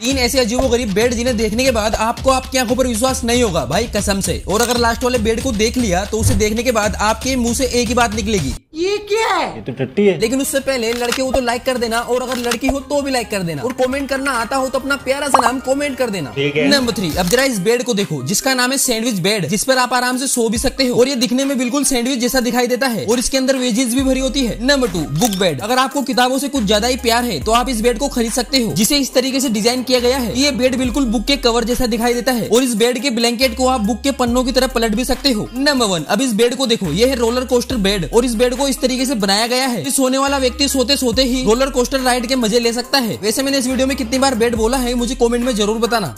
तीन ऐसे अजीबो गरीब बेड जिन्हें देखने के बाद आपको आपकी आँखों पर विश्वास नहीं होगा, भाई कसम से। और अगर लास्ट वाले बेड को देख लिया तो उसे देखने के बाद आपके मुँह से एक ही बात निकलेगी। ये क्या है। ये तो टट्टी है। लेकिन उससे पहले लड़के हो तो लाइक कर देना और अगर लड़की हो तो भी लाइक कर देना। और कमेंट करना आता हो तो अपना प्यारा सा नाम कमेंट कर देना। नंबर थ्री अब जरा इस बेड को देखो जिसका नाम है सैंडविच बेड जिस पर आप आराम से सो भी सकते हो। और ये दिखने में बिल्कुल सैंडविच जैसा दिखाई देता है। और इसके अंदर वेजेस भी भरी होती है। नंबर टू बुक बेड अगर आपको किताबों से कुछ ज़्यादा ही प्यार है तो आप इस बेड को खरीद सकते हो जिसे इस तरीके से डिज़ाइन किया गया है। ये बेड बिल्कुल बुक के कवर जैसा दिखाई देता है। और इस बेड के ब्लैंकेट को आप बुक के पन्नों की तरह पलट भी सकते हो। नंबर वन अब इस बेड को देखो ये है रोलर कोस्टर बेड और इस बेड को इस तरीके से बनाया गया है। सोने वाला व्यक्ति सोते सोते ही रोलर कोस्टर राइड के मज़े ले सकता है। वैसे मैंने इस वीडियो में कितनी बार बेड बोला है, मुझे कॉमेंट में ज़रूर बताना।